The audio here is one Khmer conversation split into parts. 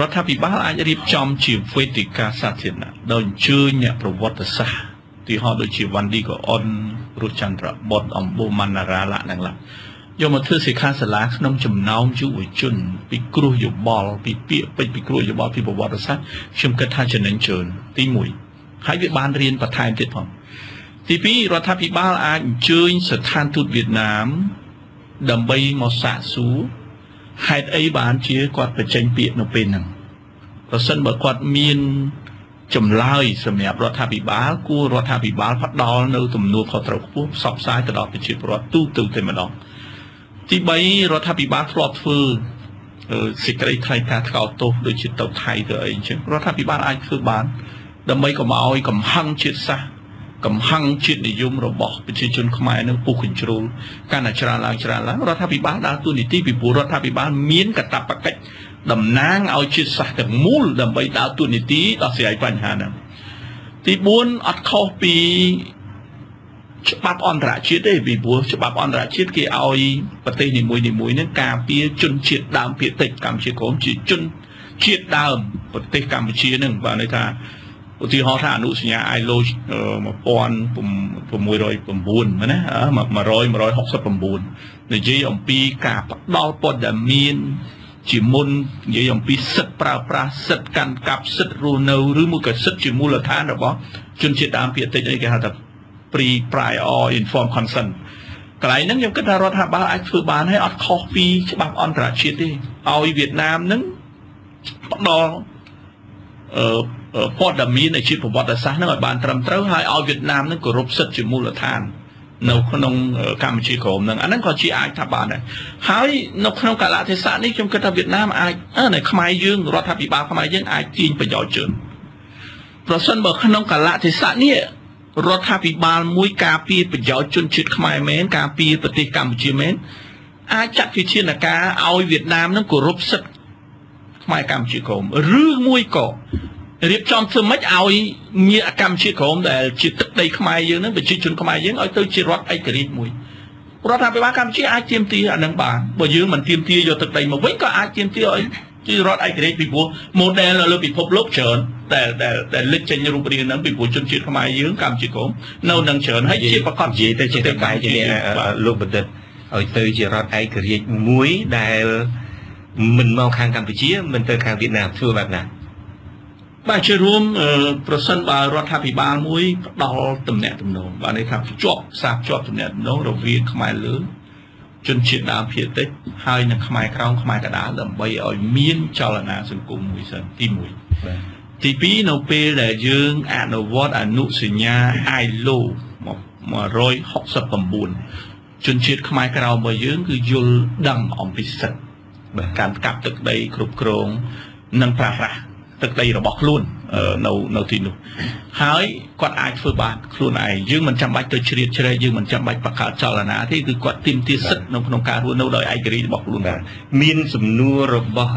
រដ្ឋាភិបាលអាចរៀបចំជាវេទិកាសាធារណៈដោយអញ្ជើញអ្នកប្រវត្តិសាស្ត្រទីហោដូចជាវ៉ាន់ឌីកូអុនរុចចន្ទ្របុតអំបូម៉ាណារ៉ាឡាហ្នឹងឡាយកមកធ្វើសិក្ខាសាលាក្នុងចំណោមយុវជន ពីគ្រោះយោបល់ពីពាក្យពេចន៍ពីគ្រោះយោបល់ពីប្រវត្តិសាស្ត្រខ្ញុំគិតថាចំណេញច្រើនទី1ហើយវាបានរៀនបន្ថែមទៀតផងទី2រដ្ឋាភិបាលអាចអញ្ជើញស្ថានទូតវៀតណាមដើម្បីមកសាកសួរ ហេតុអីបានជាគាត់បញ្ចេញពាក្យនៅពេលហ្នឹងប្រសិនបើគាត់មានចម្លើយសម្រាប់រដ្ឋាភិបាលគួររដ្ឋាភិបាលផ្ដល់នៅទំនួលខុសត្រូវខ្ពស់ផ្សព្វផ្សាយទៅដល់ប្រជាពលរដ្ឋទូទៅតែម្ដងទី3រដ្ឋាភិបាលធ្លាប់ធ្វើសេចក្តីថ្លែងការណ៍ថ្កោលទោសដូចជាទៅថៃទៅអីអញ្ចឹងរដ្ឋាភិបាលអាចធ្វើបានដើម្បីកុំឲ្យកំហឹងជាតិសាសន៍ កំហឹងជាតិនិយមរបស់ប្រជាជនខ្មែរនឹងពុះកញ្ជ្រោលកាន់តែច្រើនឡើងច្រើនឡើងរដ្ឋាភិបាលដើរតួនាទីពីព្រោះរដ្ឋាភិបាលមានកតបកិច្ចតំណាងឲ្យជាតិសាសន៍ទាំងមូលដើម្បីដើរតួនាទីដោះស្រាយបញ្ហាហ្នឹងទី4អត់ខុសពីច្បាប់អន្តរជាតិទេពីព្រោះច្បាប់អន្តរជាតិគេឲ្យប្រទេសនីមួយៗហ្នឹងការពារជនជាតិដើមភាគតិចកម្ពុជាក្រមជាជនជាតិដើមប្រទេសកម្ពុជាហ្នឹងបាទន័យថា ឧទាហរណ៍ថាអនុសញ្ញា ILO 1609មែនណា100 169និយាយអំពីការផ្ដល់ព័ត៌មានជាមុននិយាយអំពីសិទ្ធិប្រើប្រាស់សិទ្ធិកាន់កាប់សិទ្ធិរស់នៅឬមួយក៏សិទ្ធិជាមូលដ្ឋានរបស់ជនជាតិដើមភាគតិចអីគេហៅថា pre prior informed consent កន្លែងហ្នឹងខ្ញុំគិតថារដ្ឋាភិបាលអាចធ្វើបានហើយអត់ខុសពីច្បាប់អន្តរជាតិទេឲ្យវៀតណាមហ្នឹងផ្ដល់អឺ ព័ត៌មាននៃជាប្រវត្តិសាស្ត្រហ្នឹងឲ្យបានត្រឹមត្រូវហើយឲ្យវៀតណាមហ្នឹងគោរពសិទ្ធិជាមូលដ្ឋាននៅក្នុងកម្ពុជាក្រមហ្នឹងអាហ្នឹងក៏ជាអាចថាបានដែរហើយនៅក្នុងកាលៈទេសៈនេះខ្ញុំគិតថាវៀតណាមអាចនៅខ្មែរយើងរដ្ឋាភិបាលខ្មែរយើងអាចទាញប្រយោជន៍ជឿនប្រសិនបើក្នុងកាលៈទេសៈនេះរដ្ឋាភិបាលមួយការពារប្រយោជន៍ជនជាតិខ្មែរមែនការពារប្រទេសកម្ពុជាមែនអាចចាត់វិធានការឲ្យវៀតណាមនឹងគោរពសិទ្ធិ ខ្មែរកម្ពុជាក្រមឬមួយក៏រៀបចំធ្វើម៉េចឲ្យមានកម្ពុជាក្រមដែលជាទឹកដីខ្មែរយើងនឹងប្រជាជនខ្មែរយើងឲ្យទៅជារដ្ឋឯករាជ្យមួយរដ្ឋាភិបាលកម្ពុជាអាចទៀមទាអានឹងបានបើយើងមិនទៀមទាយកទឹកដីមកវិញក៏អាចទៀមទាឲ្យជារដ្ឋឯករាជ្យពីព្រោះ model នៅលើពិភពលោកច្រើនដែលដែលដែលលេចចេញរូបរាងហ្នឹងពីព្រោះជនជាតិខ្មែរយើងកម្ពុជាក្រមនៅនឹងច្រើនហើយជាប្រកបនិយាយទៅជាទៅបែរជាលោកបណ្ឌិតឲ្យទៅជារដ្ឋឯករាជ្យមួយដែល មិនមកខាងកម្ពុជាមិនទៅខាងវៀតណាមធ្វើបែបណាបាទជារួមប្រសិនបើរដ្ឋាភិបាលមួយផ្ដល់តំណែងតំណងបាទនេះថាភ្ជាប់ផ្សារភ្ជាប់តំណែងតំណងរវាងខ្មែរលើជនជាតិដើមភាគតិចហើយនិងខ្មែរក្រោមខ្មែរកដាលដើម្បីឲ្យមានចលនាសង្គមមួយសិនទី1បាទទី2នៅពេលដែលយើងអនុវត្តអនុសញ្ញា ILO 169ជនជាតិខ្មែរក្រៅរបស់យើងគឺយល់ដឹងអំពីសិទ្ធិ ការកាប់ទឹកដីគ្រប់គ្រងនិងប្រើប្រាស់ទឹកដីរបស់ខ្លួននៅនៅទីនោះហើយគាត់អាចធ្វើបានខ្លួនឯងយើងមិនចាំបាច់ទៅជ្រៀតជ្រែកយើងមិនចាំបាច់បង្កើតចលនាទេគឺគាត់ទីមទាសិទ្ធនៅក្នុងការរស់នៅដោយឯករាជ្យរបស់ខ្លួនមានសំណួររបស់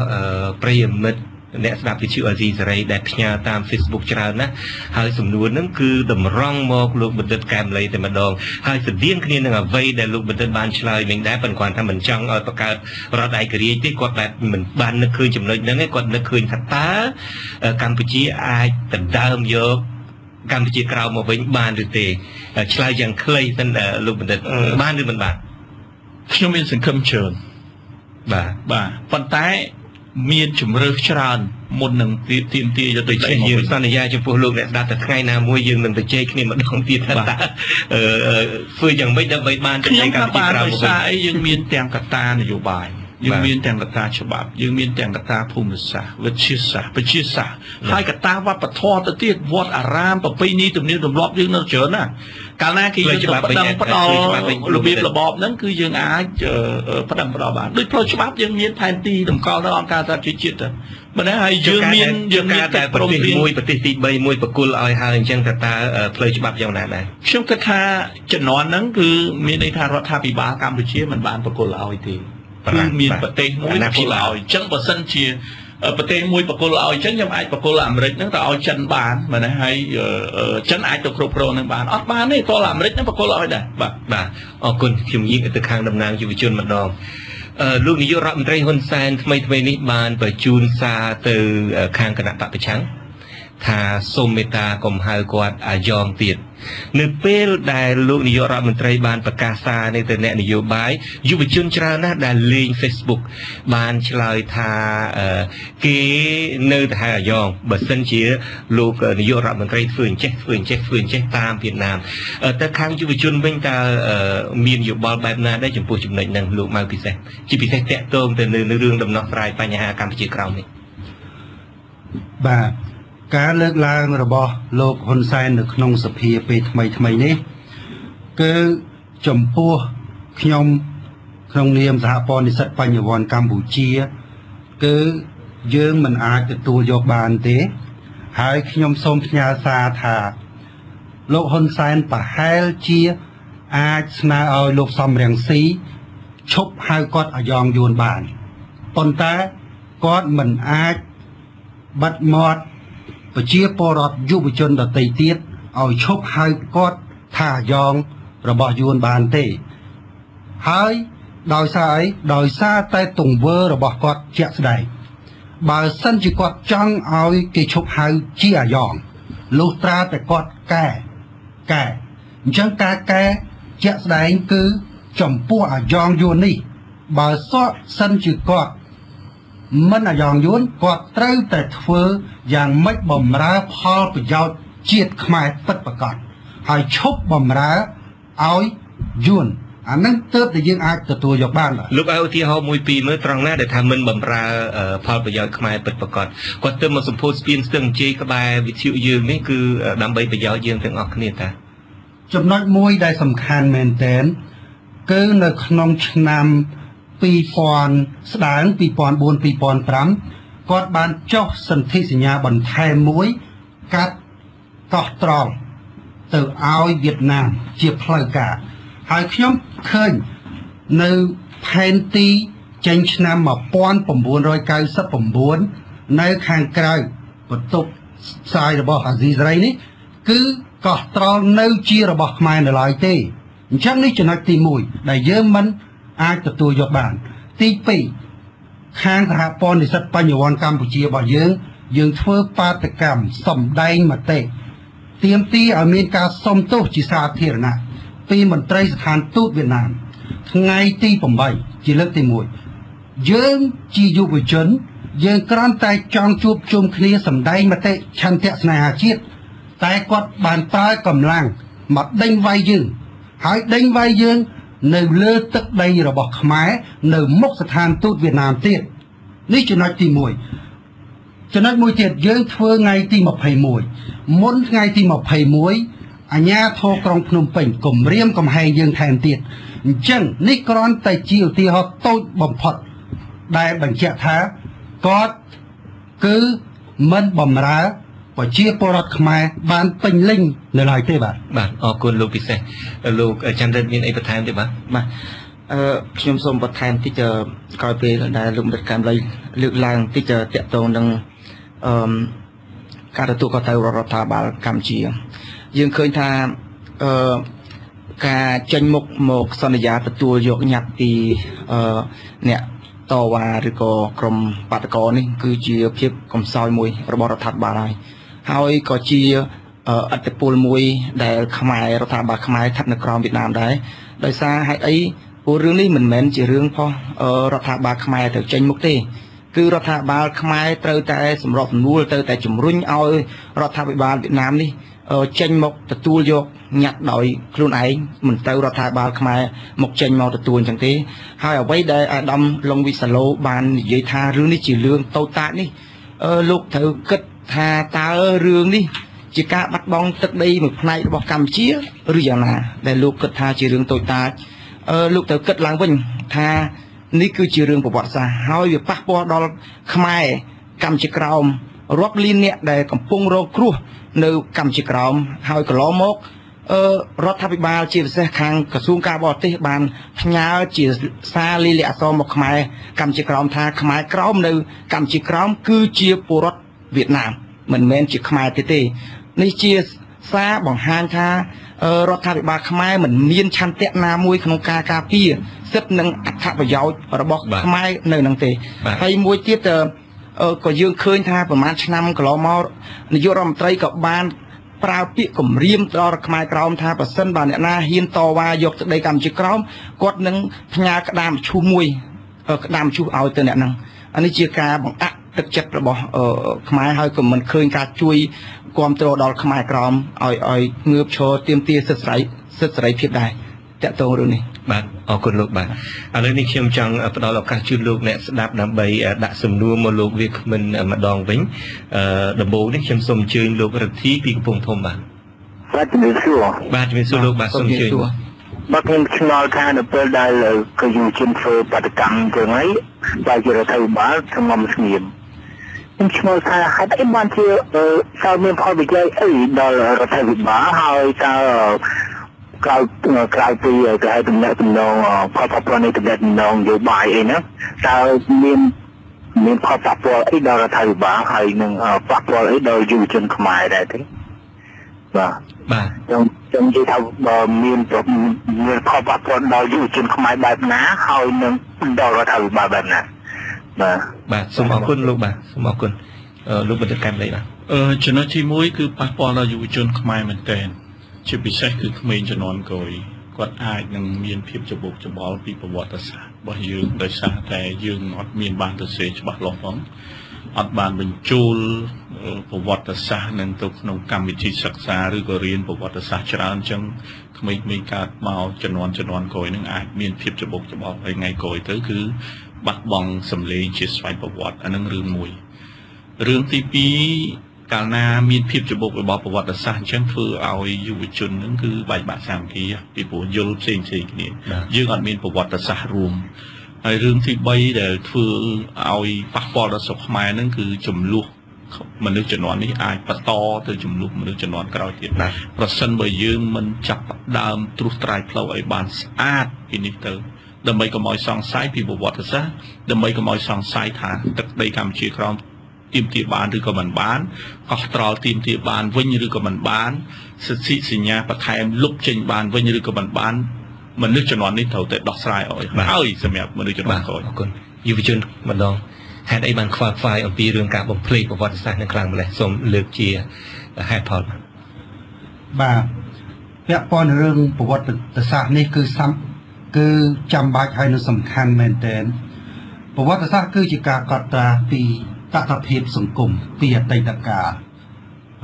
ប្រិយមិត្ត អ្នកស្ដាប់វិទ្យុអាស៊ីសេរីដែលផ្ញើតាម Facebook ច្រើនណាស់ហើយសំណួរហ្នឹងគឺតម្រង់មកលោកបណ្ឌិតកែមលីតែម្ដងហើយស្តៀងគ្នានឹងអ្វីដែលលោកបណ្ឌិតបានឆ្លើយវិញដែរប៉ុន្តែគាត់ថាមិនចង់ឲ្យបង្កើតរដ្ឋឯករាជ្យទេគាត់បែបមិនបាននឹកឃើញចំណុចហ្នឹងទេគាត់នឹកឃើញថាតើកម្ពុជាអាចដណ្ដើមយកកម្ពុជាក្រៅមកវិញបានឬទេឆ្លើយយ៉ាងខ្លីសិនលោកបណ្ឌិតបានឬមិនបានខ្ញុំមានសង្ឃឹមច្រើនបាទបាទប៉ុន្តែ មានជំរើសច្រើនមុននឹងទៀមទាយកទៅចេញយើងសន្យាចំពោះលោកអ្នកស្ដាប់តែថ្ងៃណាមួយយើងនឹងទៅជែកគ្នាម្ដងទៀតថាតើធ្វើយ៉ាងម៉េចដើម្បីបានទៅកម្ពុជាក្រៅមកវិញអីយើងមានទាំងកត្តានយោបាយ យើងមានទាំងកត្តាច្បាប់យើងមានទាំងកត្តាភូមិសាស្ត្រវិទ្យាសាស្ត្រប្រជាសាស្ត្រហើយកត្តាវប្បធម៌ទៅទៀតវត្តអារាមប្រពៃណីទំនៀមទម្លាប់យើងនៅច្រើនណាកាលណាគេយើងទៅផ្ដឹងផ្ដល់របៀបរបបហ្នឹងគឺយើងអាចផ្ដឹងផ្ដល់បានដូចផ្លូវច្បាប់យើងមានផែនទីតម្កល់នៅអង្គការសហជីវជាតិទៅមិនដែរហើយយើងមានយើងមានតែប្រទេសមួយប្រទេសទី3មួយបកគលឲ្យហើយអញ្ចឹងតើតើផ្លូវច្បាប់យ៉ាងណាដែរខ្ញុំគិតថាជំនាន់ហ្នឹងគឺមានន័យថារដ្ឋាភិបាលកម្ពុជាមិនបានបកគលឲ្យទេ គឺមានប្រទេសមួយបកគលឲ្យអញ្ចឹងបើសិនជាប្រទេសមួយបកគលឲ្យអញ្ចឹងខ្ញុំអាចបកគលអាមេរិកហ្នឹងទៅឲ្យចិនបានមែនទេហើយចិនអាចទៅគ្រប់គ្រងនឹងបានអត់បានទេតើអាមេរិកហ្នឹងបកគលឲ្យដែរបាទបាទអរគុណខ្ញុំយាងទៅខាងតំណាងយុវជនម្ដងលោកនាយករដ្ឋមន្ត្រីហ៊ុនសែនថ្មីថ្មីនេះបានបញ្ជូនសារទៅខាងគណៈបព្វប្រឆាំង ថាសូមមេត្តាកុំហៅគាត់អាយ៉ងទៀតនៅពេលដែលលោកនាយករដ្ឋមន្ត្រីបានប្រកាសសារនេះទៅអ្នកនយោបាយយុវជនច្រើនណាស់ដែលលេង Facebook បានឆ្លើយថាគេនៅតែហៅអាយ៉ងបើសិនជាលោកនាយករដ្ឋមន្ត្រីធ្វើអញ្ចេះធ្វើអញ្ចេះធ្វើអញ្ចេះតាមវៀតណាមតែខាងយុវជនវិញតើមានយោបល់បែបណាដែរចំពោះចំណុចហ្នឹងលោកម៉ៅពិសេសជាពិសេសតកតងទៅនៅរឿងដំណោះស្រាយបញ្ហាកម្ពុជាក្រោមនេះបាទ ការលើកឡើងរបស់លោកហ៊ុនសែននៅក្នុងសភាពេលថ្មីថ្មីនេះគឺចំពោះខ្ញុំក្នុងនាមសហព័ន្ធនិស្សិតបញ្ញវន្តកម្ពុជា គឺយើងមិនអាចទទួលយកបានទេ ហើយខ្ញុំសូមផ្ញើសារថាលោកហ៊ុនសែនប្រហែលជាអាចស្នើឲ្យលោកសំរងស៊ីឈប់ហៅគាត់អាយ៉ងយួនបានប៉ុន្តែគាត់មិនអាចបិទមាត់ ប្រជាពលរដ្ឋយុវជនដទៃទៀតឲ្យឈប់ហៅគាត់ថាយ៉ងរបស់យួនបានទេ ហើយដោយសារអីដោយសារតែទង្វើរបស់គាត់ជាក់ស្ដែងបើសិនជាគាត់ចង់ឲ្យគេឈប់ហៅជាអាយ៉ងលុះត្រាតែគាត់កែកែអញ្ចឹងការកែជាក់ស្ដែងគឺ ចំពោះអាយ៉ងយួននេះ បើសក់សិនជាគាត់ មិនអាយ៉ងយួនគាត់ត្រូវតែធ្វើយ៉ាងម៉េចបំរើផលប្រយោជន៍ជាតិខ្មែរពិតប្រាកដហើយឈប់បំរើឲ្យយួនអានឹងទើបតែយើងអាចទទួលយកបានលោកឲ្យឧទាហរណ៍មួយពីរមើលត្រង់ណាដែលថាមិនបំរើផលប្រយោជន៍ខ្មែរពិតប្រាកដគាត់ទៅមកសម្ពោធស្ពានស្ទឹងជ័យក្បែរវិទ្យុយើងនេះគឺដើម្បីប្រយោជន៍យើងទាំងអស់គ្នាតាចំណុចមួយដែលសំខាន់មែនទែនគឺនៅក្នុងឆ្នាំ2000 ស្ដើង2004 2005គាត់បានចុះសន្ធិសញ្ញាបន្ថែមមួយកាត់កោះត្រល់ទៅឲ្យវៀតណាមជាផ្លូវការហើយខ្ញុំឃើញនៅផែនទីចេញឆ្នាំ1999នៅខាងក្រៅបន្ទប់ផ្សាយរបស់អាស៊ីសេរីនេះគឺកោះត្រល់នៅជារបស់ខ្មែរនៅឡើយទេអញ្ចឹងនេះចំណុចទី1ដែលយើងមិន អាចទទួលយកបាន ទី2ខាងសហព័ន្ធនិស្សិតបញ្ញវន្តកម្ពុជារបស់យើង យើងធ្វើបាតកម្មសម្ដែងមតិទៀមទីឲ្យមានការសុំទោសជាសាធារណៈពីមន្ត្រីស្ថានទូតវៀតណាមថ្ងៃទី8ជាលើកទី1យើងជាយុវជន យើងគ្រាន់តែចង់ជួបជុំគ្នាសម្ដែងមតិឆន្ទៈស្នេហាជាតិតែគាត់បានប្រើកម្លាំងមកដេញវាយយើង ហើយដេញវាយយើង នៅលើទឹកដីរបស់ខ្មែរនៅមុខស្ថានទូតវៀតណាមទៀតនេះចំណុចទី1ចំណុចមួយទៀតយើងធ្វើថ្ងៃទី21មុនថ្ងៃទី21អាញាធរក្រុងភ្នំពេញគម្រាមកំហែងយើងថែមទៀតអញ្ចឹងនេះគ្រាន់តែជាឧទាហរណ៍តូចបំផុតដែលបញ្ជាក់ថាគាត់គឺមិនបំរើ ប្រជាពលរដ្ឋខ្មែរបានពេញលេញនៅឡើយទេបាទបាទអរគុណលោកពិសេសលោកចន្ទរិទ្ធមានអីបន្ថែមទេបាទបាទអឺខ្ញុំសូមបន្ថែមតិចក្រោយពេលដែលលោកមិត្តកម្មលៃលើកឡើងតិចតកតងនឹងអឺការទទួលខុសត្រូវរដ្ឋាភិបាលកម្ពុជា យើងឃើញថាអឺការចេញមុខមកសន្យាទទួលយកញត្តិពីអឺអ្នកតវ៉ាឬក៏ក្រុមបាតកោនេះគឺជាភាពកំសោយមួយរបស់រដ្ឋាភិបាលហើយ ហើយក៏ជាអត្តពលមួយដែលខ្មែររដ្ឋាភិបាលខ្មែរស្ថិតនៅក្រោមវៀតណាមដែរដោយសារហេតុអីព្រោះរឿងនេះមិនមែនជារឿងផុសរដ្ឋាភិបាលខ្មែរទៅចេញមុខទេគឺរដ្ឋាភិបាលខ្មែរត្រូវតែសម្របសម្រួលទៅតែជំរុញឲ្យរដ្ឋាភិបាលវៀតណាមនេះចេញមកទទួលយកញត្តិដោយខ្លួនឯងមិនទៅរដ្ឋាភិបាលខ្មែរមកចេញមកទទួលអញ្ចឹងទេ ហើយអ្វីដែលអាដាមឡុងវិសាឡូបាននិយាយថារឿងនេះជារឿងតូចតាចនេះលោកត្រូវគិត ថាតើរឿងនេះ ជាការបាត់បង់ទឹកដីមួយផ្នែករបស់កម្ពុជាឬយ៉ាងណា ដែលលោកគិតថាជារឿងតូចតាចអឺលោកត្រូវគិតឡើងវិញថានេះគឺជារឿងប្រវត្តិសាស្ត្រហើយវាប៉ះពាល់ដល់ខ្មែរកម្ពុជាក្រោមរាប់លានអ្នកដែលកំពុងរងគ្រោះនៅកម្ពុជាក្រោមហើយកន្លងមកអឺរដ្ឋាភិបាលជាពិសេសខាងក្រសួងការបរទេសបានផ្ញើជាសារលិលាអសរមកខ្មែរកម្ពុជាក្រោមថាខ្មែរក្រោមនៅកម្ពុជាក្រោមគឺជាពលរដ្ឋ វៀតណាមមិនមែនជាខ្មែរទេទេនេះជាសារបង្ហាញថារដ្ឋាភិបាលខ្មែរមិនមានឆន្ទៈណាមួយក្នុងការការពារសិទ្ធិនិងអត្ថប្រយោជន៍របស់ខ្មែរនៅនឹងទេហើយមួយទៀតក៏យើងឃើញថាប្រហែលឆ្នាំកន្លងមកនាយករដ្ឋមន្ត្រីក៏បានប្រើពាក្យគម្រាមដល់ខ្មែរក្រោមថាប្រសិនបើអ្នកណាហ៊ានតវ៉ាយកទឹកដីកម្ពុជាក្រោមគាត់នឹងផ្ញើក្តាមឈូសមួយក្តាមឈូសឲ្យទៅអ្នកហ្នឹងអានេះជាការបង្អាក់ ទឹកចិត្តរបស់ខ្មែរហើយក៏មិនឃើញការជួយគ្រប់គ្រងដល់ខ្មែរក្រមឲ្យឲ្យងើបឈរទៀមទាសិទ្ធិសេរីសិទ្ធិសេរីភាពដែរតកតងរឿងនេះបាទអរគុណលោកបាទឥឡូវនេះខ្ញុំចង់ផ្ដល់ឱកាសជូនលោកអ្នកស្ដាប់ដើម្បីដាក់សំណួរមកលោកវាគ្មិនម្ដងវិញអឺដំបូងនេះខ្ញុំសូមអញ្ជើញលោករិទ្ធីពីកំពង់ធំបាទបាទជំរាបសួរបាទជំរាបសួរលោកបាទសូមអញ្ជើញបាទខ្ញុំឆ្ងល់ថានៅពេលដែលក៏យុវជនធ្វើបាតកម្មចឹងហើយបាទជារដ្ឋាភិបាលស្ងំស្ងៀម ខ្ញុំឆ្ងល់ថាហេតុអីបានជាតើមានផលប្រយោជន៍អីដល់រដ្ឋាភិបាលហើយតើក្រៅក្រៅពីគេហៅតំណែងតំណងផលប៉ះពាល់នៃតំណែងតំណងនយោបាយអីហ្នឹងតើមានមានផលប៉ះពាល់អីដល់រដ្ឋាភិបាលហើយនឹងប៉ះពាល់អីដល់យុវជនខ្មែរដែរទេបាទបាទខ្ញុំខ្ញុំនិយាយថាបើមានមានផលប៉ះពាល់ដល់យុវជនខ្មែរបែបណាហើយនឹងដល់រដ្ឋាភិបាលបែបណា បាទបាទសូមអរគុណលោកបាទសូមអរគុណលោកបណ្ឌិតកែមលីបាទអឺចំណុចទី1គឺប៉ះពាល់ដល់យុវជនខ្មែរមែនទែនជាពិសេសគឺក្មេងជំនាន់ក្រោយគាត់អាចនឹងមានភាពច្បុកច្បល់ពីប្រវត្តិសាស្ត្ររបស់យើងដោយសារតែយើងអត់មានបានទៅសេច្បាស់លាស់ផងអត់បានបញ្ចូលប្រវត្តិសាស្ត្រនឹងទៅក្នុងកម្មវិធីសិក្សាឬក៏រៀនប្រវត្តិសាស្ត្រច្រើនអញ្ចឹងក្មេងៗកើតមកជំនាន់ជំនាន់ក្រោយនឹងអាចមានភាពច្បុកច្បល់ហើយថ្ងៃក្រោយទៅគឺ បាត់បង់សម្លេងជាស្វ័យប្រវត្តិអានឹងរឿងមួយរឿងទី2កាលណាមានភាពច្បុករបស់ប្រវត្តិសាស្ត្រអញ្ចឹងធ្វើឲ្យយុវជននឹងគឺបែកបាក់សាមគ្គីពីព្រោះយល់ផ្សេងផ្សេងគ្នាយើងអត់មានប្រវត្តិសាស្ត្ររួមហើយរឿងទី3ដែលធ្វើឲ្យប៉ះពាល់ដល់ស្រុកខ្មែរនឹងគឺចំនួនមនុស្សជំនាន់នេះអាចបន្តទៅចំនួនមនុស្សជំនាន់ក្រោយទៀតដែរប្រសិនបើយើងមិនចាប់ដើមត្រួសត្រាយផ្លូវឲ្យបានស្អាតពីនេះទៅ ដើម្បីកុំឲ្យសង្ស័យពីប្រវត្តិសាស្ត្រដើម្បីកុំឲ្យសង្ស័យថាទឹកដីកម្ពុជាក្រោមទៀមទាបានឬក៏មិនបានកោះត្រល់ទៀមទាបានវិញឬក៏មិនបានសិទ្ធិសញ្ញាបន្ថែមលុបចេញបានវិញឬក៏មិនបានមនុស្សជំនាន់នេះត្រូវតែដោះស្រាយឲ្យហើយសម្រាប់មនុស្សជំនាន់ក្រោយអរគុណយុវជនម្ដងហេតុអីបានខ្វល់ខ្វាយអំពីរឿងការបំភ្លេចប្រវត្តិសាស្ត្រនឹងខ្លាំងម្ល៉េះសូមលើកជាហេតុផលបាទពាក់ព័ន្ធរឿងប្រវត្តិសាស្ត្រនេះគឺសំ គឺចាំបាច់ហើយនឹងសំខាន់មែនទែនប្រវត្តិសាស្ត្រគឺជាការកត់ត្រាពីតថភាពសង្គមពីអតីតកាល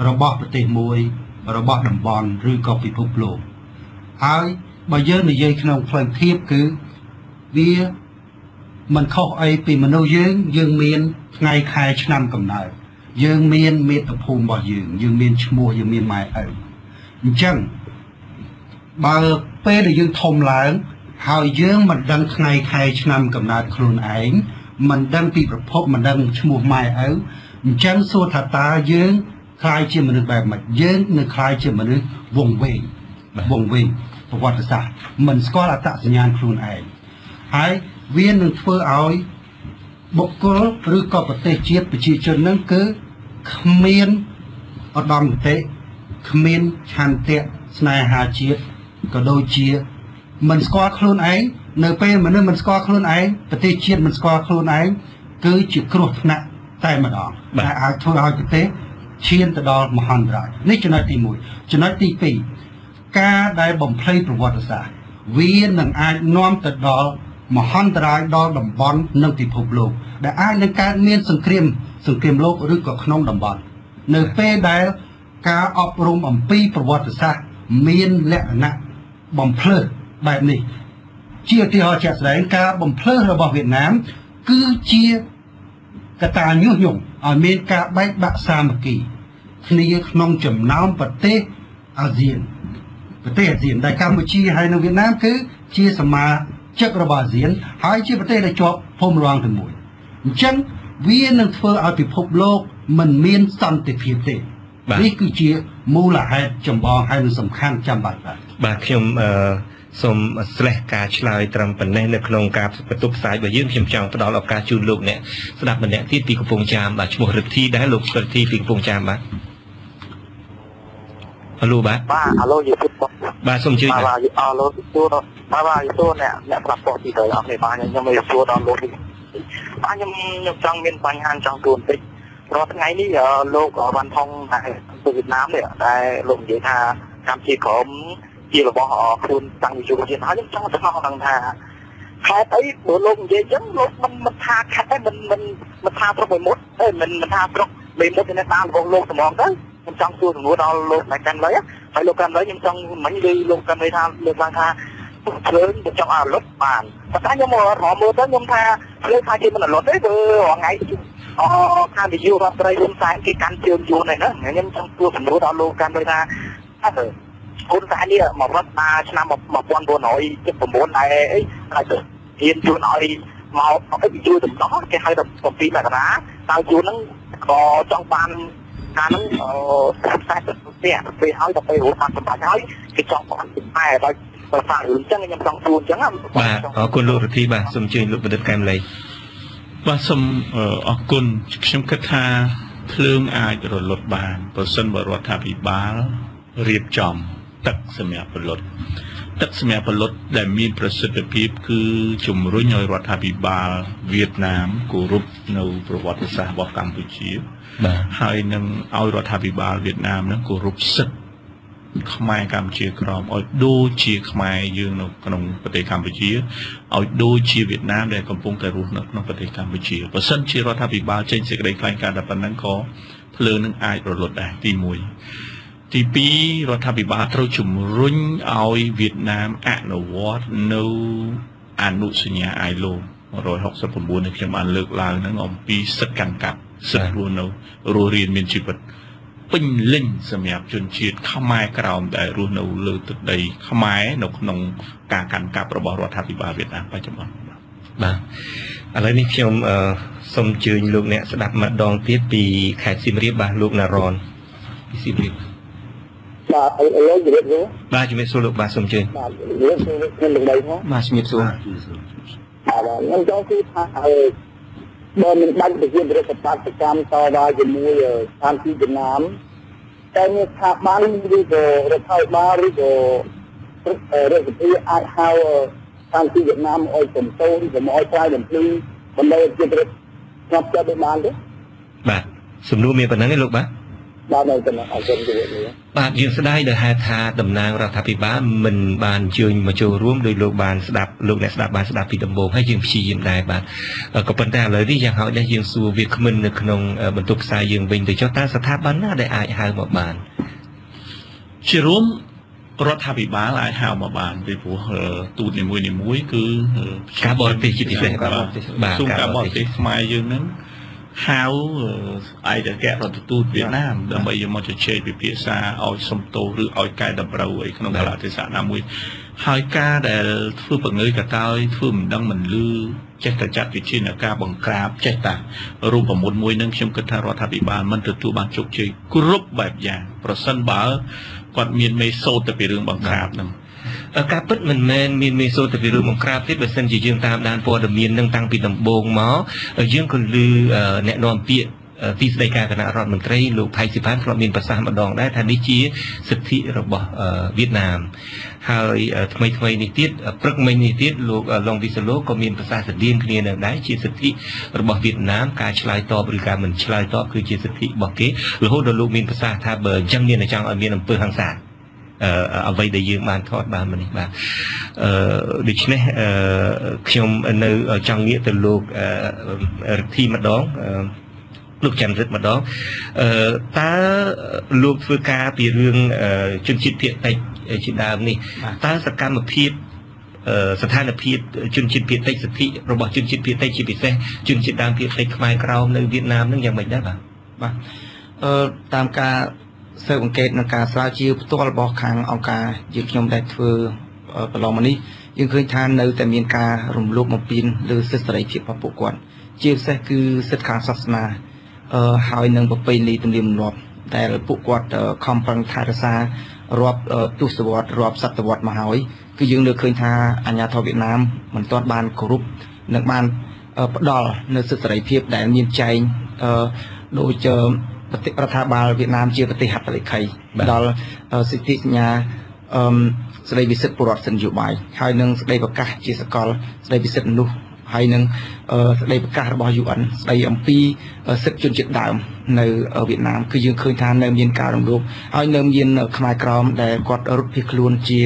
របស់ប្រទេសមួយ របស់តំបន់ឬក៏ពិភពលោកហើយបើយើងនិយាយក្នុងផ្លូវធៀបគឺវាមិនខុសអីពីមនុស្សយើងយើងមានថ្ងៃខែឆ្នាំកំណើតយើងមានមាតុភូមិរបស់យើងយើងមានឈ្មោះយើងមានម៉ែឪអញ្ចឹងបើពេលដែលយើងធំឡើង ហើយយើងមិនដឹងថ្ងៃខែឆ្នាំកំណើតខ្លួនឯងមិនដឹងពីប្រភពមិនដឹងឈ្មោះម៉ែឪអញ្ចឹងសួរថាតើយើងคล้ายជាមនុស្សបែបម៉េចយើងនៅคล้ายជាមនុស្សវងវែងវងវែងប្រវត្តិសាស្ត្រមិនស្គាល់អត្តសញ្ញាណខ្លួនឯងហើយវានឹងធ្វើឲ្យបុគ្គលឬក៏ប្រទេសជាតិប្រជាជននឹងគឺគ្មានឧត្តមគតិគ្មានឆន្ទៈស្នេហាជាតិក៏ដូចជា មិនស្គាល់ខ្លួនឯងនៅពេលមនុស្សមិនស្គាល់ខ្លួនឯងប្រទេសជាតិមិនស្គាល់ខ្លួនឯងគឺជាគ្រោះថ្នាក់តែម្ដងដែលអាចធ្វើឲ្យប្រទេសឈានទៅដល់មហន្តរាយនេះចំណុចទី1ចំណុចទី2ការដែលបំភ្លៃប្រវត្តិសាស្ត្រវានឹងអាចនាំទៅដល់មហន្តរាយដល់តំបន់និងពិភពលោក ដែលអាចនឹងកើតមានសង្គ្រាមសង្គ្រាមលោកឬក៏ក្នុងតំបន់នៅពេលដែលការអប់រំអំពីប្រវត្តិសាស្ត្រមានលក្ខណៈបំភ្លើស បែបនេះជាឧទាហរណ៍ជាក់ស្ដែងការបំភ្លើសរបស់វៀតណាម គឺជាកត្តាញុះញង់ឲ្យមានការបែកបាក់សាមគ្គីគ្នាក្នុងចំណោមប្រទេសអាស៊ានប្រទេសអាស៊ានដែលកម្ពុជាហើយនិងវៀតណាមគឺជាសមាជិករបស់អាស៊ាន ហើយជាប្រទេសដែលជាប់ភូមិរងទាំងមួយអញ្ចឹងវានឹងធ្វើឲ្យពិភពលោកមិនមានសន្តិភាពទេនេះគឺជាមូលហេតុចម្បងហើយនិងសំខាន់ចាំបាច់បាទបាទខ្ញុំអឺ សូមស្លេះការឆ្លើយត្រឹមប៉ុណ្ណេះនៅក្នុងការបន្ទប់ផ្សាយរបស់យើងខ្ញុំចង់ផ្ដល់ឱកាសជូនលោកអ្នកស្ដាប់ម្នាក់ទៀតពីកំពង់ចាមបាទឈ្មោះរិទ្ធីដែរលោករិទ្ធីពីកំពង់ចាមបាទហៅលោកបាទបាទអាឡូយូទូបបាទសូមអញ្ជើញបាទបាទបាទអាឡូយូទូបាទបាទយូទូអ្នកអ្នកប្រាប់ប៉ុទីទៅអស់នេះបាទខ្ញុំមិនយូទូដល់លោកនេះបាទខ្ញុំខ្ញុំចង់មានបញ្ហាចង់ទួនតិចរាល់ថ្ងៃនេះលោកវ៉ាន់ថងដែលទៅវៀតណាមនេះដែលលោកនិយាយថាកម្ពុជាក្រម ជារបស់ខ្លួនតាំងពីយុវជនហើយខ្ញុំចង់ទៅអស់ដឹងថាខេតអីបើលោកនិយាយចឹងលោកមិនមិនថាខេតទេមិនមិនមិនថាស្រុកមួយមុតទេមិនមិនថាស្រុកមេមុតទេតាមរបស់លោកត្មងទៅខ្ញុំចង់សួរសំណួរដល់លោកណៃកាន់លៃហើយលោកកាន់លៃខ្ញុំចង់មិញនិយាយលោកកាន់លៃថាលោកបានថាភ្លើងទៅចង់ឲ្យលុតបានប៉ុន្តែខ្ញុំមករកមើលទៅខ្ញុំថាភ្លើងថាជាមិនលុតទេព្រោះរងថ្ងៃអូខាងវិទ្យុរដ្ឋត្រីខ្ញុំតែគេកាន់ជើងយួនហ្នឹងណាខ្ញុំចង់សួរសំណួរដល់លោកកាន់លៃថាអើ គុណតែនេះមករត់តាឆ្នាំ1979ដែរអីហើយទៅហ៊ានជួនឲ្យមកអីជួយតំណគេហៅថា7មករាតើជួនហ្នឹងក៏ចង់បានកាលហ្នឹងអឺ40ទៅពេលហើយទៅពេលរស់បានសម្រាប់ហើយគេចង់បានតែដល់បើសារឿងចឹងខ្ញុំចង់សួរចឹងបាទអរគុណលោករដ្ឋាភិបាលសូមអញ្ជើញលោកបណ្ឌិតកែមលីបាទសូមអរគុណខ្ញុំគិតថាភ្លើងអាចរលត់បានប្រសិនបើរដ្ឋាភិបាលរៀបចំ ទឹកសម្រាប់ផលិតទឹកសម្រាប់ផលិតដែលមានប្រសិទ្ធភាព គឺជំរុញឲ្យរដ្ឋាភិបាលវៀតណាមគោរពនៅប្រវត្តិសាស្ត្ររបស់កម្ពុជាបាទហើយនឹងឲ្យរដ្ឋាភិបាលវៀតណាមនឹងគោរពសិទ្ធិខ្មែរកម្ពុជាក្រមឲ្យដូចជាខ្មែរយើងនៅក្នុងប្រទេសកម្ពុជាឲ្យដូចជាវៀតណាមដែលកំពុងតែរស់នៅក្នុងប្រទេសកម្ពុជាបើសិនជារដ្ឋាភិបាលចេញសេចក្តីថ្លែងការណ៍តែប៉ុណ្ណឹងក៏ភ្លើងនឹងអាចរលត់ដែរទី1 ទី2រដ្ឋាភិបាលត្រូវជំរុញឲ្យវៀតណាមអនុវត្តនៅអនុសញ្ញា ILO 169នេះខ្ញុំបានលើកឡើងហ្នឹងអំពីសិទ្ធិកាន់កាប់សិទ្ធិរស់នៅរស់រានមានជីវិតពេញលេញសម្រាប់ជនជាតិខ្មែរក្រោមដែលរស់នៅលើទឹកដីខ្មែរនៅក្នុងការកាន់កាប់របស់រដ្ឋាភិបាលវៀតណាមបច្ចុប្បន្នបាទឥឡូវនេះខ្ញុំអឺសូមអញ្ជើញលោកអ្នកស្ដាប់ម្ដងទៀតពីខេត្តសៀមរាបបាទលោកណារនពីសៀមរាប បាទឥឡូវនិយាយទៅបាទជំរាបសួរលោកបាទសូមអញ្ជើញបាទនិយាយទៅខ្ញុំនឹងដីផងបាទជំរាបសួរបាទខ្ញុំចង់គឺថាឲ្យបើមិនបាច់ទៅជារដ្ឋបတ်កម្មតវ៉ាជាមួយស្ថានទីចំណាំតែមានស្ថាប័នឬក៏រដ្ឋាភិបាលឬក៏រដ្ឋសភាអាចហៅស្ថានទីចំណាំឲ្យកំតូនឬក៏មកឲ្យប្រាយបំភ្លឺបណ្ដោយជារដ្ឋស្រាប់ចិត្តបានទេបាទសំណួរមានប៉ុណ្ណឹងទេលោកបាទ បាទនៅតែអរគុណជំរាបលាបាទយើងស្ដាយដែលហេតុថាតំណាងរដ្ឋាភិបាលមិនបានអញ្ជើញមកចូលរួមដោយលោកបានស្ដាប់លោកអ្នកស្ដាប់បានស្ដាប់ពីដំបូងហើយយើងព្យាយាមដែរបាទអឺក៏ប៉ុន្តែឥឡូវនេះយ៉ាងហោចណាស់យើងសួរវាគ្មិននៅក្នុងអឺបន្ទប់ផ្សាយយើងវិញទៅចុះតើស្ថាប័នណាដែលអាចហៅមកបានជារួមរដ្ឋាភិបាលអាចហៅមកបានពីព្រោះអឺទូតនីមួយនីមួយគឺអឺការបរទេសជាពិសេសបាទបាទសូមកាការរបបររទេសទេសខ្មែរយើងហ្នឹង ហៅអឺឯកអគ្គរដ្ឋទូតវៀតណាមដើម្បីយកមកជជែកពិភាក្សាឲ្យសំទោសឬឲ្យកែតម្រូវអីក្នុងកលៈទេសៈណាមួយហើយការដែលធ្វើបង្ងើយកតើយធ្វើមិនដឹងមិនលឺចេះតែចាត់វិជានៅការបង្ក្រាបចេះតែរូបមន្តមួយនឹងខ្ញុំគិតថារដ្ឋាភិបាលមិនទទួលបានជោគជ័យគ្រប់បែបយ៉ាងប្រសិនបើគាត់មានមេសូតទៅពីរឿងបង្ក្រាបហ្នឹងអឺ ការពិតមិនមែនមានមេសូតទៅពីរឿងបង្ក្រាបទេបើសិនជាយើងតាមដានព័ត៌មាននឹងតាំងពីដំបូងមកអឺយើងក៏ឮអឺអ្នកនាំពាក្យអឺទីស្តីការគណៈរដ្ឋមន្ត្រីលោកផៃស៊ីផានធ្លាប់មានប្រសាសន៍ម្ដងដែរថានេះជាសិទ្ធិរបស់អឺវៀតណាមហើយអឺថ្មីថ្មីនេះទៀតអឺព្រឹកមិញនេះទៀតលោកអឺឡុងវីសាឡូក៏មានប្រសាសន៍ស្តៀងគ្នានឹងដែរជាសិទ្ធិរបស់វៀតណាមការឆ្លើយតបឬការមិនឆ្លើយតបគឺជាសិទ្ធិរបស់គេរហូតដល់លោកមានប្រសាសន៍ថាបើអញ្ចឹងមានតែចង់ឲ្យមានអំពើហិង្សា អឺអ្វីដែលយើងបានថតបានមកនេះបាទអឺដូច្នេះអឺខ្ញុំនៅចង់ងាកទៅលោកអឺរិទ្ធីម្ដងអឺលោកច័ន្ទរិទ្ធម្ដងអឺតើលោកធ្វើការពីរឿងអឺជនជាតិភាគតិចជាដើមនេះតើសកម្មភាពអឺស្ថានភាពជនជាតិភាគតិចសិទ្ធិរបស់ជនជាតិភាគតិចជាពិសេសជនជាតិដើមភាគតិចខ្មែរក្រោមនៅវៀតណាមនឹងយ៉ាងម៉េចដែរបាទបាទអឺតាមការ ស៊ើបអង្កេតនិងការស្រាវជ្រាវផ្ទាល់របស់ខាងអង្គការយើងខ្ញុំដែលធ្វើអឺកន្លងមកនេះយើងឃើញថានៅតែមានការរំលោភបំពានលើសិទ្ធិសេរីភាពរបស់ពួកគាត់ជាពិសេសគឺសិទ្ធិខាងសាសនាអឺហើយនឹងប្រពៃណីទំនៀមទម្លាប់ដែលពួកគាត់អឺខំប្រឹងថែរក្សារាប់អឺទសវត្សរ៍រាប់សតវត្សរ៍មកហើយគឺយើងលើកឃើញថាអាញាធរវៀតណាមមិនទាន់បានគោរពនិងបានអឺផ្ដល់នៅសិទ្ធិសេរីភាពដែលមានចែងអឺដូចអឺ ប្រទេសរដ្ឋាភិបាលវៀតណាមជាប្រទេសហត្ថលេខីបាទដល់អឺសិទ្ធិសញ្ញាអឺស្ដីវិសិទ្ធពលរដ្ឋសិទ្ធិនយោបាយហើយនឹងស្ដីប្រកាសជាសកលស្ដីវិសិទ្ធមនុស្ស ហើយនឹងអឺស្ដីប្រកាសរបស់ UN ស្ដីអំពីអឺសិទ្ធិជនជាតិដើមនៅអឺវៀតណាមគឺយើងឃើញថានៅមានការរំលោភហើយនៅមានខ្មែរក្រមដែលគាត់រត់ភៀសខ្លួនជា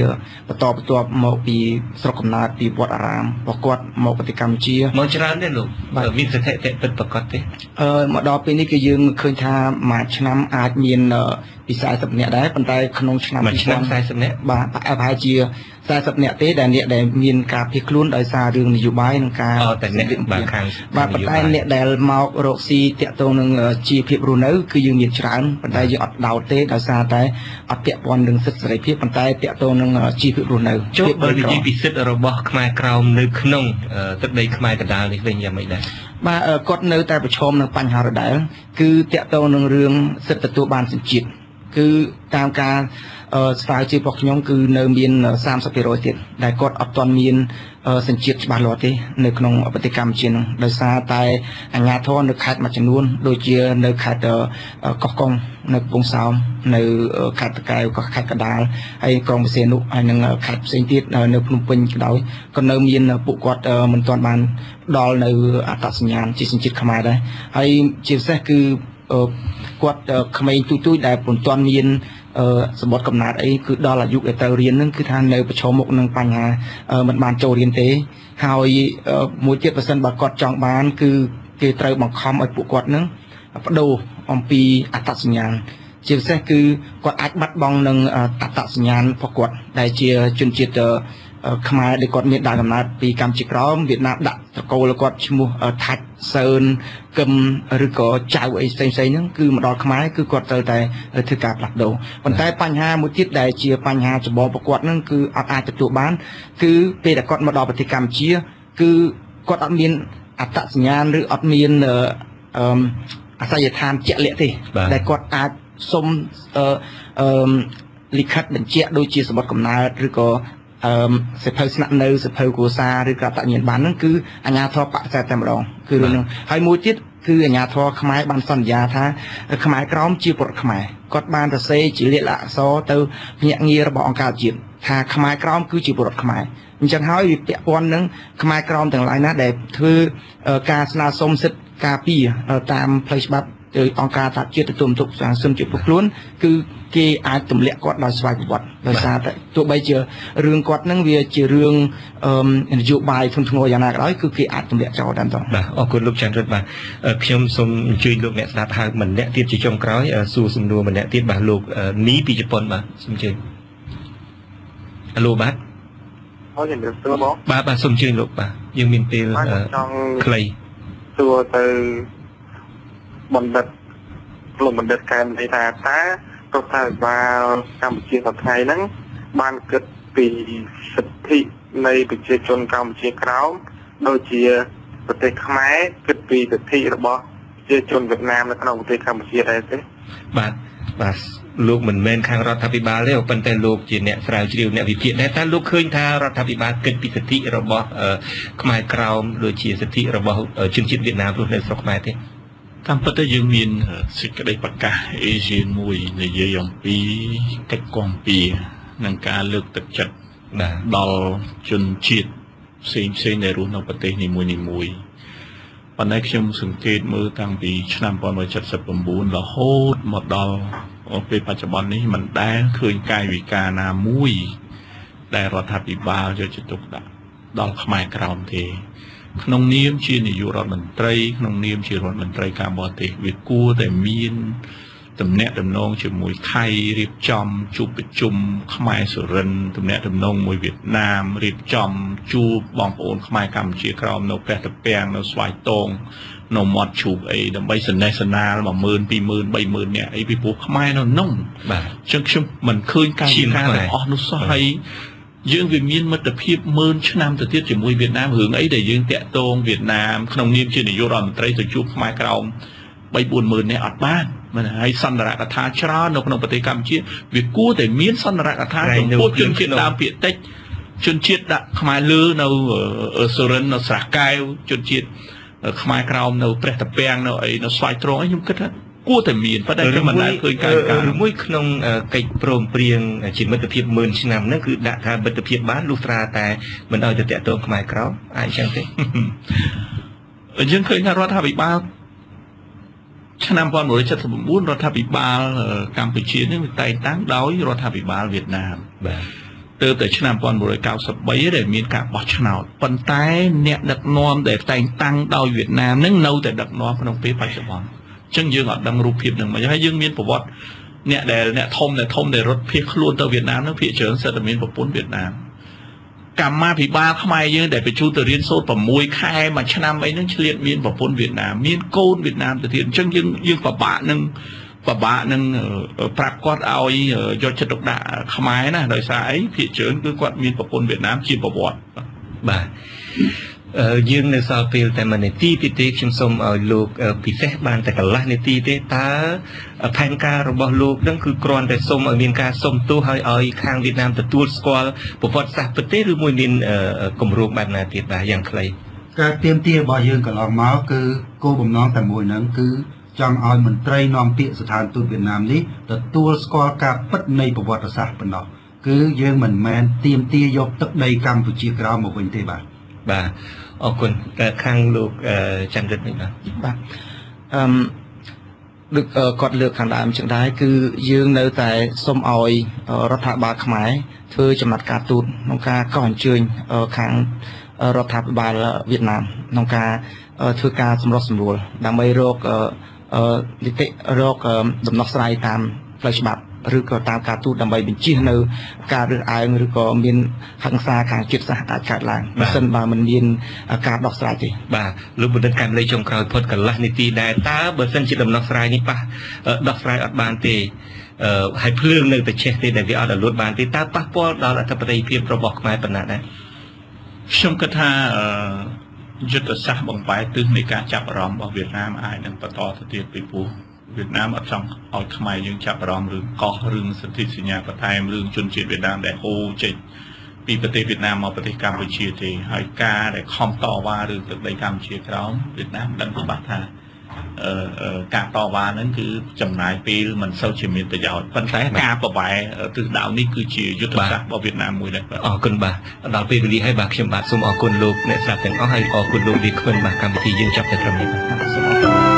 បន្តបន្ទាប់មកពីស្រុកកំណើតពីវត្តអារាមរបស់គាត់មកប្រទេសកម្ពុជាមកច្រើនទេលោកបាទមានស្ថិតិពិតប្រកបទេអឺមកដល់ពេលនេះគឺយើងឃើញថាមួយឆ្នាំអាចមានអឺពី40នាក់ដែរប៉ុន្តែក្នុងឆ្នាំមួយឆ្នាំ40នាក់បាទប្រហែលជា 40នាក់ទេដែលអ្នកដែលមានការភៀសខ្លួនដោយសាររឿងនយោបាយនិងការអត់តែអ្នកបាទខាងបាទប៉ុន្តែអ្នកដែលមករកស៊ីតាក់ទងនឹងអឺជីវភាពរស់នៅគឺយើងមានច្រើនប៉ុន្តែយើងអត់ដោតទេដោយសារតែអត់ពាក់ព័ន្ធនឹងសិទ្ធិសេរីភាពប៉ុន្តែតាក់ទងនឹងអឺជីវភាពរស់នៅចុះភាពបើក្រីនិក្រយាយពីសិទ្ធិរបស់ខ្មែរក្រោមនៅក្នុងអឺទឹកដីខ្មែរកណ្ដាលនេះវិញយ៉ាងម៉េចដែរបាទអឺគាត់នៅតែប្រឈមនឹងបញ្ហាដដែលគឺតាក់ទងនឹងរឿងសិទ្ធិទទួលបានសញ្ជាតិ គឺតាមការអឺស្រាវជ្រាវរបស់ខ្ញុំគឺនៅមាន30%ទៀតដែលគាត់អត់ទាន់មានអឺសញ្ជាតិច្បាស់លាស់ទេនៅក្នុងប្រទេសកម្ពុជានឹងដោយសារតែអាជ្ញាធរនៅខេត្តមួយចំនួនដូចជានៅខេត្តអឺកោះកុងនៅកំពង់សោមនៅអឺខេត្តតកែវក៏ខេត្តកណ្ដាលហើយក្រុងបរសេនុហើយនឹងខេត្តផ្សេងទៀតអឺនៅភ្នំពេញក៏ដោយក៏នៅមានពួកគាត់អឺមិនទាន់បានដល់នៅអត្តសញ្ញាណជាសញ្ជាតិខ្មែរដែរហើយជាពិសេសគឺអឺ គាត់អឺក្មេងទូទួយដែលពុំទាន់មានអឺសម្បត្តិកំណត់អីគឺដល់អាយុដែលទៅរៀនហ្នឹងគឺថានៅប្រឈមមុខនឹងបញ្ហាអឺមិនបានចូលរៀនទេ ហើយអឺមួយទៀតបើសិនបើគាត់ចង់បាន គឺគេត្រូវបង្ខំឲ្យពួកគាត់ហ្នឹងបដូរអំពីអត្តសញ្ញាណជាពិសេសគឺគាត់អាចបាត់បង់នឹងអឺអត្តសញ្ញាណរបស់គាត់ដែលជាជនជាតិអឺអឺ ខ្មែរដែលគាត់មានដើមកំណើតពីកម្ពុជាក្រោមវៀតណាមដាក់ត្រកូលគាត់ឈ្មោះអឺថាច់សឿនគឹមឬក៏ចៅអីផ្សេងផ្សេងហ្នឹងគឺមកដល់ខ្មែរគឺគាត់ត្រូវតែធ្វើការផ្លាស់ប្ដូរប៉ុន្តែបញ្ហាមួយទៀតដែលជាបញ្ហាចម្បងរបស់គាត់ហ្នឹងគឺអត់អាចទទួលបាន គឺពេលដែលគាត់មកដល់ប្រទេសកម្ពុជា គឺគាត់អត់មានអត្តសញ្ញាណឬអត់មានអឺអឺអាសយដ្ឋានជាក់លាក់ទេបាទដែលគាត់អាចសុំអឺអឺលិខិតបញ្ជាក់ដូចជាសម្បត្តិកំណើតឬក៏ អឺសិភៅស្នាក់នៅសិភៅគ្រួសារឬក៏អត្តញ្ញាណប័ណ្ណហ្នឹងគឺអាជ្ញាធរបដិសេធតែម្ដងគឺរឿងហ្នឹងហើយមួយទៀតគឺអាជ្ញាធរខ្មែរបានសន្យាថាខ្មែរក្រមជាពលរដ្ឋខ្មែរគាត់បានសរសេរជាលាខអក្សរទៅភ្នាក់ងាររបស់អង្គការជាតិថាខ្មែរក្រមគឺជាពលរដ្ឋខ្មែរអញ្ចឹងហើយវាពាក់ព័ន្ធនឹងខ្មែរក្រមទាំងឡាយណាដែលធ្វើអឺការស្នើសុំសិទ្ធិការពារអឺតាមផ្លូវច្បាប់ដោយ អង្គការសហជាតិទទួលបន្ទុកសាសនជាពុខ្លួនគឺគេអាចទម្លាក់គាត់ដោយស្វ័យប្រវត្តិដោយសារតែទោះបីជារឿងគាត់ហ្នឹងវាជារឿងអឺនយោបាយធ្ងន់ធ្ងរយ៉ាងណាក៏ដោយគឺគេអាចទម្លាក់ចោលតែម្ដងបាទអរគុណលោកច័ន្ទរិទ្ធបាទអឺខ្ញុំសូមអញ្ជើញលោកអ្នកស្ដាប់ហៅម្នាក់ទៀតជាចុងក្រោយអឺសួរសំណួរម្នាក់ទៀតបាទលោកអឺនីពីជប៉ុនបាទសូមអញ្ជើញហៅលោកបាទហើយជំរាបសួរបងបាទបាទសូមអញ្ជើញលោកបាទយើងមានពេលបាទអឺចង់ខ្លីសួរទៅ បណ្ឌិតលោកបណ្ឌិតកែមនេះថាតើរដ្ឋាភិបាលកម្ពុជាសប្តាហ៍ហ្នឹងបានគិតពីសិទ្ធិនៃប្រជាជនកម្ពុជាក្រោមដូចជាប្រទេសខ្មែរគិតពីសិទ្ធិរបស់ប្រជាជនវៀតណាមនៅក្នុងប្រទេសកម្ពុជាដែរទេបាទបាទលោកមិនមែនខាងរដ្ឋាភិបាលទេប៉ុន្តែលោកជាអ្នកស្រាវជ្រាវអ្នកវិភាគដែរតើលោកឃើញថារដ្ឋាភិបាលគិតពីសិទ្ធិរបស់អឺខ្មែរក្រោមដូចជាសិទ្ធិរបស់អឺជនជាតិវៀតណាមរស់នៅស្រុកខ្មែរទេ តាមពិតទៅយើងមានសេចក្តីប្រកាសអេស៊ីនមួយនិយាយអំពីកិច្ចគាំពៀនិងការលើកទឹកចិត្តបាទដល់ជនជាតិផ្សេងផ្សេងដែលរស់នៅប្រទេសនីមួយនីមួយៗប៉ុន្តែខ្ញុំសង្កេតមើលតាំងពីឆ្នាំ1979រហូតមកដល់ពេលបច្ចុប្បន្ននេះមិនដែលឃើញកាយវិការណាមួយ ដែលរដ្ឋាភិបាលយកចិត្តទុកដាក់ដល់ខ្មែរក្រោមទេ ក្នុងនាមជានាយករដ្ឋមន្ត្រីក្នុងនាមជារដ្ឋមន្ត្រីការបរទេសវាគួរតែមានតំណាក់តំណងជាមួយថៃរៀបចំជួបប្រជុំខ្មែរសុរិនតំណាក់តំណងមួយវៀតណាមរៀបចំជួបបងប្អូនខ្មែរកម្ពុជាក្រោមនៅព្រះតពាំងនៅស្វាយតងនៅមាត់ឈូកអីដើម្បីសនេសនាល10000 20000 30000នាក់អីពីព្រោះខ្មែរនៅនោះបាទចឹងខ្ញុំមិនឃើញការឈាមវិការខ្មែរទាំងអស់នោះសោះបាទហើយ យើងវាមានមិត្តភាពម៉ឺនឆ្នាំទៅទៀតជាមួយវៀតណាមរឿងអីដែលយើងតាក់ទងវៀតណាមក្នុងនាមជានាយករដ្ឋមន្ត្រីទៅជួបខ្មែរក្រោម3 4ម៉ឺននាក់អត់បានមែនទេហើយសន្ទរកថាច្រើននៅក្នុងប្រទេសកម្ពុជាវាគួរតែមានសន្ទរកថាថ្ងៃចំនោះពោះជនជាតិក្នុងដើមភាគតិចជនជាតិដាក់ខ្មែរលើនៅអឺសុរិននៅស្រះកែវជនជាតិអឺខ្មែរក្រោមនៅព្រះតពាំងនៅអីនៅស្វាយត្រងអីខ្ញុំគិតថា គួរតែមានប៉ុន្តែខ្ញុំមិនដែលឃើញការការឬមួយក្នុងកិច្ចព្រមព្រៀងជាមិត្តភាព10000ឆ្នាំហ្នឹងគឺដាក់ថាមិត្តភាពបានលុះត្រាតែមិនឲ្យទៅតាក់ទងខ្មែរក្រមអាចចឹងទេយើងឃើញថារដ្ឋាភិបាលឆ្នាំ1979រដ្ឋាភិបាលកម្ពុជានេះតែងតាំងដោយរដ្ឋាភិបាលវៀតណាមបាទទើបតែឆ្នាំ1993ដែលមានការបោះឆ្នោតប៉ុន្តែអ្នកដឹកនាំដែលតែងតាំងដោយវៀតណាមនឹងនៅតែដឹកនាំក្នុងពេលបច្ចុប្បន្នអញ្ចឹងយើងអត់ដឹងរូបភាពនឹងមិនហើយយើងមានប្រវត្តិអ្នកដែលអ្នកធំដែលធំដែលរត់ភៀសខ្លួនទៅវៀតណាមនឹងភាគច្រើនសិតតែមានប្រពន្ធវៀតណាមកម្មាភិបាលខ្មែរយើងដែលបញ្ជូនទៅរៀនសូត្រ6ខែមួយឆ្នាំអីហ្នឹងឆ្លៀតមានប្រពន្ធវៀតណាមមានកូនវៀតណាមទៅទៀតអញ្ចឹងយើងយើងពិបាកនឹងពិបាកនឹងប្រាប់គាត់ឲ្យយកចិត្តទុកដាក់ខ្មែរណាដោយសារអីភាគច្រើនគឺគាត់មានប្រពន្ធវៀតណាមជាប្រវត្តិបាទ យើងនៅសល់ពេលតែមួយនាទីទៀតទេខ្ញុំសូមឲ្យលោកពិសេសបានតែកន្លះនាទីទេតើផែនការរបស់លោកនឹងគឺគ្រាន់តែសូមឲ្យមានការសុំទោសឲ្យឲ្យខាងវៀតណាមទទួលស្គាល់ប្រវត្តិសាស្ត្រប្រទេសឬមួយមានគម្រោងបែបណាទៀតបាទយ៉ាងខ្លីការទៀមទារបស់យើងកន្លងមកគឺគោលបំណងតែមួយហ្នឹងគឺចង់ឲ្យមន្ត្រីនាំពាក្យស្ថានទូតវៀតណាមនេះទទួលស្គាល់ការពិតនៃប្រវត្តិសាស្ត្រប៉ុណ្ណោះគឺយើងមិនមែនទៀមទាយកទឹកដីកម្ពុជាក្រោមមកវិញទេបាទ បាទអរគុណខាងលោកចន្ទរិទ្ធនេះបាទបាទអឺដូចគាត់លើកខាងដើមចឹងដែរគឺយើងនៅតែសូមឲ្យរដ្ឋាភិបាលខ្មែរធ្វើចំណាត់ការទូតក្នុងការកោះអញ្ជើញខាងរដ្ឋាភិបាលវៀតណាមក្នុងការធ្វើការសម្រុះសម្រួលដើម្បីរកនីតិរកដំណោះស្រាយតាមផ្លូវច្បាប់ ឬក៏តាមការទូតដើម្បីបញ្ជៀសនៅ ការរើសអើងឬក៏មានហិង្សាខាងចិត្តសាស្ត្រអាចកើតឡើងបើមិនបើមិនមានការដោះស្រាយទេបាទលោកបណ្ឌិតកម្មលេខចុងក្រោយផុតកន្លះនីតិដែរតើបើសិនជាដំណោះស្រាយនេះប៉ះដោះស្រាយអត់បានទេអឺហើយភ្លើងនៅតែចេះទេដែលវាអត់ដល់លួតបានទេតើប៉ះពាល់ដល់អធិបតេយ្យភាពរបស់ខ្មែរប៉ុណ្ណាដែរខ្ញុំគិតថាយុទ្ធសាស្ត្របំបែកទិសនៃការចាប់អារម្មណ៍របស់វៀតណាមអាចនឹងបន្តទៅទៀតពីព្រោះ វៀតណាមអត់ចង់ឲ្យខ្មែរយើងចាប់អារម្មណ៍រឿងកោះរឿងសន្ធិសញ្ញាបន្ថែមរឿងជនជាតិវៀតណាមដែលហូរចេញពីប្រទេសវៀតណាមមកប្រទេសកម្ពុជាទេហើយការដែលខំតវ៉ារឿងទឹកដីកម្ពុជាក្រោមវៀតណាមដឹងច្បាស់ថាអឺការតវ៉ាហ្នឹងគឺចំណាយពេលមិនសូវជាមានប្រយោជន៍ប៉ុន្តែការប្របែទិសដៅនេះគឺជាយុទ្ធសាស្ត្ររបស់វៀតណាមមួយដែរអរគុណបាទដល់ពេលវេលាហើយបាទខ្ញុំបាទសូមអរគុណលោកអ្នកស្ដាប់ទាំងអស់ហើយអរគុណលោកលីខ្វិនបាទកម្មវិធីយើងចាប់តែត្រឹមនេះបាទសូមអរគុណ